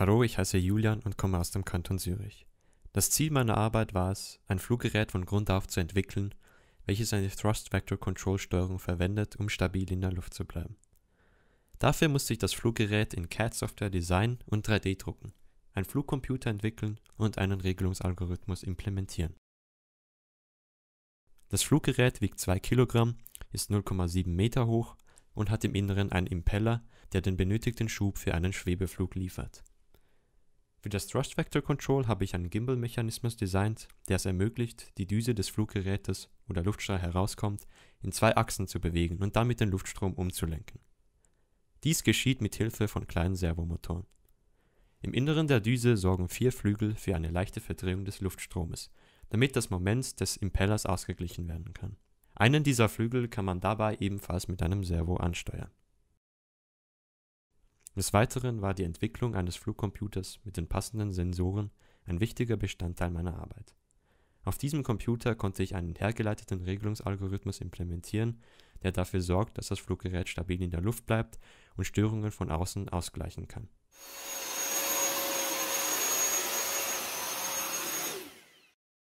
Hallo, ich heiße Julian und komme aus dem Kanton Zürich. Das Ziel meiner Arbeit war es, ein Fluggerät von Grund auf zu entwickeln, welches eine Thrust Vector Control Steuerung verwendet, um stabil in der Luft zu bleiben. Dafür musste ich das Fluggerät in CAD-Software designen und 3D drucken, einen Flugcomputer entwickeln und einen Regelungsalgorithmus implementieren. Das Fluggerät wiegt 2 Kilogramm, ist 0,7 Meter hoch und hat im Inneren einen Impeller, der den benötigten Schub für einen Schwebeflug liefert. Für das Thrust Vector Control habe ich einen Gimbal-Mechanismus designt, der es ermöglicht, die Düse des Fluggerätes, wo der Luftstrahl herauskommt, in zwei Achsen zu bewegen und damit den Luftstrom umzulenken. Dies geschieht mit Hilfe von kleinen Servomotoren. Im Inneren der Düse sorgen vier Flügel für eine leichte Verdrehung des Luftstromes, damit das Moment des Impellers ausgeglichen werden kann. Einen dieser Flügel kann man dabei ebenfalls mit einem Servo ansteuern des Weiteren war die Entwicklung eines Flugcomputers mit den passenden Sensoren ein wichtiger Bestandteil meiner Arbeit. Auf diesem Computer konnte ich einen hergeleiteten Regelungsalgorithmus implementieren, der dafür sorgt, dass das Fluggerät stabil in der Luft bleibt und Störungen von außen ausgleichen kann